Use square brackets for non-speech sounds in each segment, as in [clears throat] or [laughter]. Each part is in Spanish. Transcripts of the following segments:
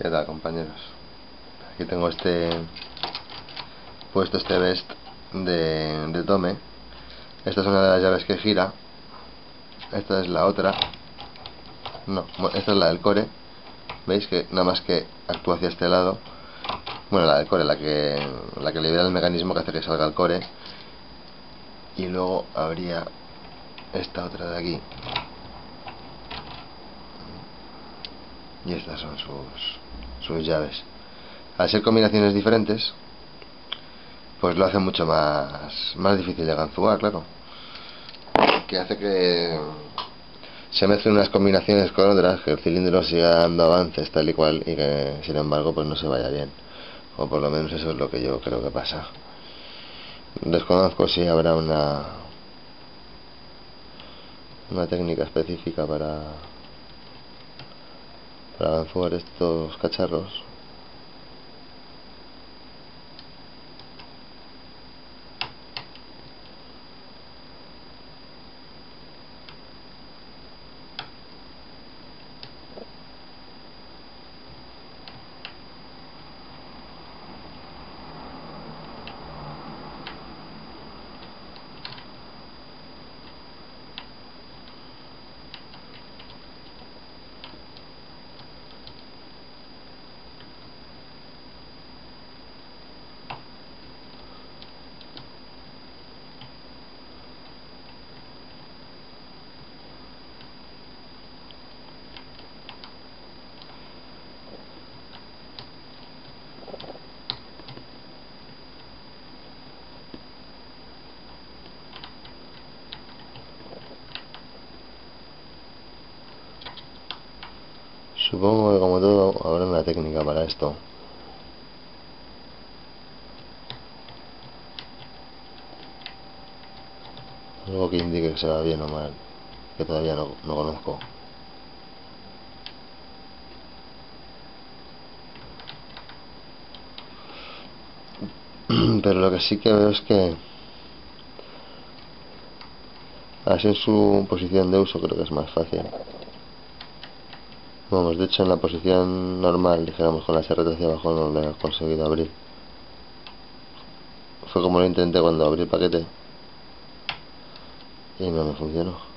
¿Qué tal compañeros? Aquí tengo este puesto este vest de, de Tome. Esta es una de las llaves que gira. Esta es la otra. No, esta es la del core. ¿Veis que nada más que actúa hacia este lado? Bueno, la del core, la que, la que libera el mecanismo que hace que salga el core. Y luego habría esta otra de aquí. Y estas son sus, sus llaves. Al ser combinaciones diferentes, pues lo hace mucho más, más difícil de ganzuar, claro. Que hace que se mezclen unas combinaciones con otras, que el cilindro siga dando avances tal y cual y que sin embargo pues no se vaya bien. O por lo menos eso es lo que yo creo que pasa. Desconozco si habrá una una técnica específica para para ganzuar estos cacharros Supongo que como todo habrá una técnica para esto. Algo que indique que se va bien o mal, que todavía no, no conozco. [clears throat] Pero lo que sí que veo es que así en su posición de uso creo que es más fácil. Vamos, de hecho en la posición normal, dijéramos con la serreta hacia abajo, no lo he conseguido abrir. Fue como lo intenté cuando abrí el paquete y no me funcionó.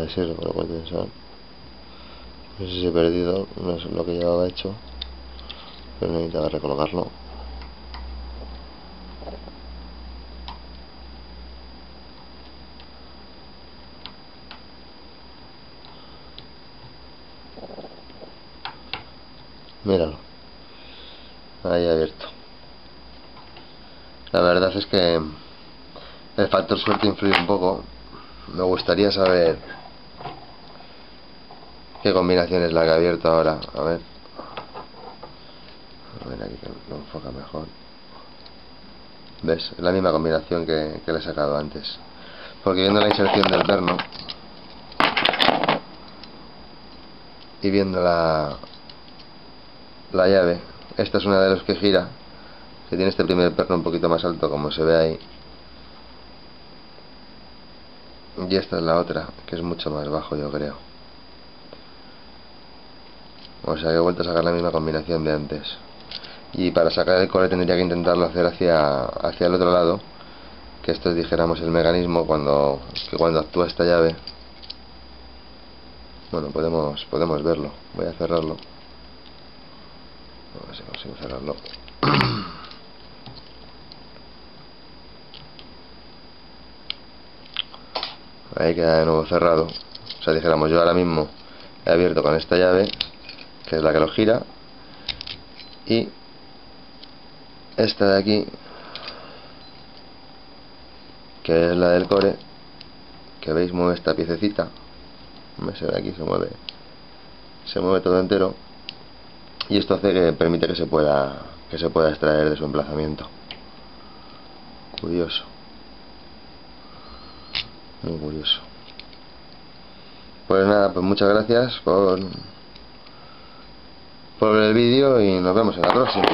No sé si he perdido no es lo que llevaba hecho pero necesitaba recolocarlo. Míralo. Ahí abierto. La verdad es que el factor suerte influye un poco. Me gustaría saber qué combinación es la que he abierto ahora. A ver. A ver aquí lo enfoca mejor. Ves, es la misma combinación que, que le he sacado antes. Porque viendo la inserción del perno y viendo la la llave esta es una de las que gira que tiene este primer perno un poquito más alto como se ve ahí. Y esta es la otra que es mucho más bajo yo creo o sea que he vuelto a sacar la misma combinación de antes. Y para sacar el core tendría que intentarlo hacer hacia, hacia el otro lado que esto es dijéramos el mecanismo cuando que cuando actúa esta llave. Bueno podemos podemos verlo. Voy a cerrarlo. A ver si consigo cerrarlo. Ahí queda de nuevo cerrado. O sea dijéramos yo ahora mismo he abierto con esta llave que es la que lo gira. Y esta de aquí que es la del core que veis mueve esta piececita. Se ve aquí se mueve se mueve todo entero. Y esto hace que permite que se pueda que se pueda extraer de su emplazamiento. Curioso. Muy curioso. Pues nada pues muchas gracias por por el vídeo y nos vemos en la próxima